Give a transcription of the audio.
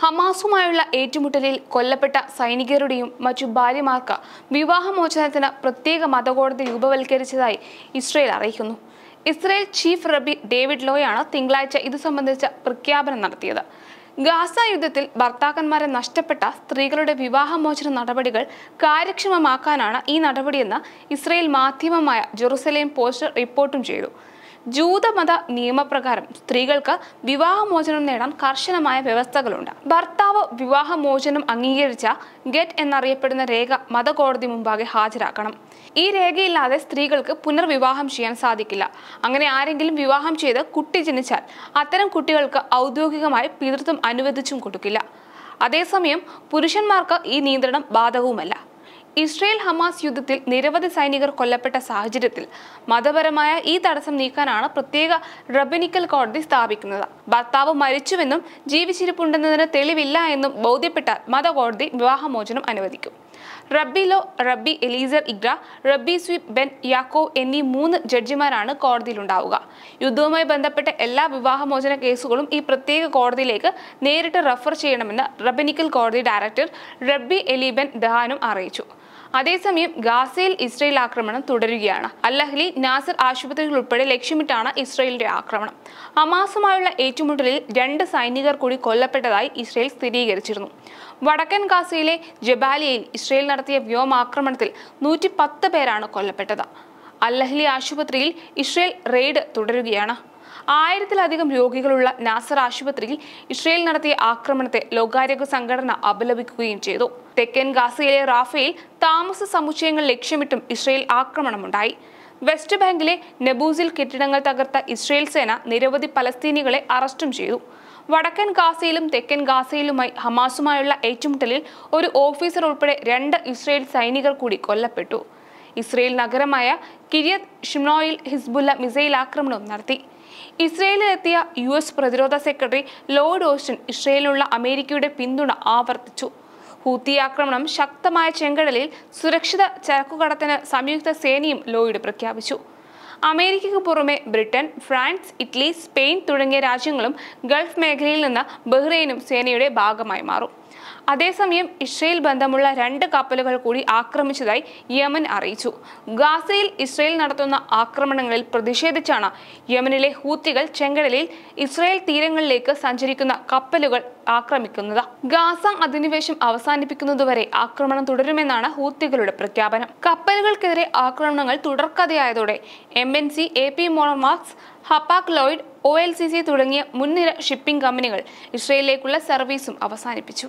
ഹമാസുമായുള്ള ഏറ്റുമുട്ടലിൽ കൊല്ലപ്പെട്ട സൈനികരുടെയും മറ്റു ഭാര്യമാർക്ക് വിവാഹമോചനത്തിന് പ്രത്യേക മതകോടതി രൂപവൽക്കരിച്ചതായി ഇസ്രയേൽ അറിയിക്കുന്നു. ഇസ്രയേൽ ചീഫ് റബി ഡേവിഡ് ലോയാണ് തിങ്കളാഴ്ച ഇത് സംബന്ധിച്ച പ്രഖ്യാപനം നടത്തിയത്. ഗാസ യുദ്ധത്തിൽ ഭർത്താക്കന്മാരെ നഷ്ടപ്പെട്ട സ്ത്രീകളുടെ വിവാഹമോചന നടപടികൾ കാര്യക്ഷമമാക്കാനാണ് ഈ നടപടിയെന്ന് ഇസ്രയേൽ മാധ്യമമായ ജെറുസലേം പോസ്റ്റ് റിപ്പോർട്ടും ചെയ്തു. ജൂതമത നിയമപ്രകാരം സ്ത്രീകൾക്ക് വിവാഹമോചനം നേടാൻ കർശനമായ വ്യവസ്ഥകളുണ്ട്. ഭർത്താവ് വിവാഹമോചനം അംഗീകരിച്ച ഗെറ്റ് എന്നറിയപ്പെടുന്ന രേഖ മതകോടതി മുമ്പാകെ ഹാജരാക്കണം. ഈ രേഖയില്ലാതെ സ്ത്രീകൾക്ക് പുനർവിവാഹം ചെയ്യാൻ സാധിക്കില്ല. അങ്ങനെ ആരെങ്കിലും വിവാഹം ചെയ്ത് കുട്ടി ജനിച്ചാൽ അത്തരം കുട്ടികൾക്ക് ഔദ്യോഗികമായി പിതൃത്വം അനുവദിച്ചും കൊടുക്കില്ല. അതേസമയം പുരുഷന്മാർക്ക് ഈ നിയന്ത്രണം ബാധകവുമല്ല. ഇസ്രയേൽ ഹമാസ് യുദ്ധത്തിൽ നിരവധി സൈനികർ കൊല്ലപ്പെട്ട സാഹചര്യത്തിൽ മതപരമായ ഈ തടസ്സം നീക്കാനാണ് പ്രത്യേക റബിനിക്കൽ കോടതി സ്ഥാപിക്കുന്നത്. ഭർത്താവ് മരിച്ചുവെന്നും ജീവിച്ചിരിപ്പുണ്ടെന്നതിന് തെളിവില്ല എന്നും ബോധ്യപ്പെട്ടാൽ മതകോടതി വിവാഹമോചനം അനുവദിക്കും. റബ്ബിലോ റബ്ബി എലീസർ ഇഗ്ര റബ്ബി സ്വീപ് ബെൻ യാക്കോ എന്നീ മൂന്ന് ജഡ്ജിമാരാണ് കോടതിയിലുണ്ടാവുക. യുദ്ധവുമായി ബന്ധപ്പെട്ട എല്ലാ വിവാഹമോചന കേസുകളും ഈ പ്രത്യേക കോടതിയിലേക്ക് നേരിട്ട് റഫർ ചെയ്യണമെന്ന് റബനിക്കൽ കോടതി ഡയറക്ടർ റബ്ബി എലീബൻ ദഹാനും അറിയിച്ചു. അതേസമയം ഗാസയിൽ ഇസ്രയേൽ ആക്രമണം തുടരുകയാണ്. അല്ലഹ്ലി നാസർ ആശുപത്രികൾ ഉൾപ്പെടെ ലക്ഷ്യമിട്ടാണ് ഇസ്രയേലിന്റെ ആക്രമണം. ഹമാസുമായുള്ള ഏറ്റുമുട്ടലിൽ രണ്ട് സൈനികർ കൂടി കൊല്ലപ്പെട്ടതായി ഇസ്രയേൽ സ്ഥിരീകരിച്ചിരുന്നു. വടക്കൻ ഗാസയിലെ ജബാലിയയിൽ ഇസ്രയേൽ നടത്തിയ വ്യോമാക്രമണത്തിൽ നൂറ്റി പേരാണ് കൊല്ലപ്പെട്ടത്. അല്ലഹ്ലി ആശുപത്രിയിൽ ഇസ്രയേൽ റെയ്ഡ് തുടരുകയാണ്. ആയിരത്തിലധികം രോഗികളുള്ള നാസർ ആശുപത്രിയിൽ ഇസ്രയേൽ നടത്തിയ ആക്രമണത്തെ ലോകാരോഗ്യ സംഘടന അപലപിക്കുകയും ചെയ്തു. തെക്കൻ ഗാസയിലെ റാഫയിൽ താമസ സമുച്ചയങ്ങൾ ലക്ഷ്യമിട്ടും ഇസ്രയേൽ ആക്രമണമുണ്ടായി. വെസ്റ്റ് ബാങ്കിലെ നെബൂസിൽ കെട്ടിടങ്ങൾ തകർത്ത ഇസ്രയേൽ സേന നിരവധി പലസ്തീനികളെ അറസ്റ്റും ചെയ്തു. വടക്കൻ ഗാസയിലും തെക്കൻ ഗാസയിലുമായി ഹമാസുമായുള്ള ഏറ്റുമുട്ടലിൽ ഒരു ഓഫീസർ ഉൾപ്പെടെ രണ്ട് ഇസ്രയേൽ സൈനികർ കൂടി കൊല്ലപ്പെട്ടു. ഇസ്രയേൽ നഗരമായ കിരിയത് ഷിംനോയിൽ ഹിസ്ബുല്ല മിസൈൽ ആക്രമണവും നടത്തി. ഇസ്രയേലിലെത്തിയ യു എസ് പ്രതിരോധ സെക്രട്ടറി ലോർഡ് ഓസ്റ്റിൻ ഇസ്രയേലിനുള്ള അമേരിക്കയുടെ പിന്തുണ ആവർത്തിച്ചു. ഹൂത്തി ആക്രമണം ശക്തമായ ചെങ്കടലിൽ സുരക്ഷിത ചരക്കുകടത്തിന് സംയുക്ത സേനയും ലോയിഡ് പ്രഖ്യാപിച്ചു. അമേരിക്കയ്ക്ക് പുറമെ ബ്രിട്ടൻ ഫ്രാൻസ് ഇറ്റലി സ്പെയിൻ തുടങ്ങിയ രാജ്യങ്ങളും ഗൾഫ് മേഖലയിൽ നിന്ന് ബഹ്റൈനും സേനയുടെ ഭാഗമായി മാറും. അതേസമയം ഇസ്രയേൽ ബന്ധമുള്ള രണ്ട് കപ്പലുകൾ കൂടി ആക്രമിച്ചതായി യമൻ അറിയിച്ചു. ഗാസയിൽ ഇസ്രയേൽ നടത്തുന്ന ആക്രമണങ്ങളിൽ പ്രതിഷേധിച്ചാണ് യമനിലെ ഹൂത്തികൾ ചെങ്കടലിൽ ഇസ്രയേൽ തീരങ്ങളിലേക്ക് സഞ്ചരിക്കുന്ന കപ്പലുകൾ ആക്രമിക്കുന്നത്. ഗാസ അധിനിവേശം അവസാനിപ്പിക്കുന്നതുവരെ ആക്രമണം തുടരുമെന്നാണ് ഹൂത്തികളുടെ പ്രഖ്യാപനം. കപ്പലുകൾക്കെതിരെ ആക്രമണങ്ങൾ തുടർക്കഥയായതോടെ M N C A P മോണോമാക്സ് Hapag Lloyd O L C C തുടങ്ങിയ മുൻനിര ഷിപ്പിംഗ് കമ്പനികൾ ഇസ്രയേലിലേക്കുള്ള സർവീസും അവസാനിപ്പിച്ചു.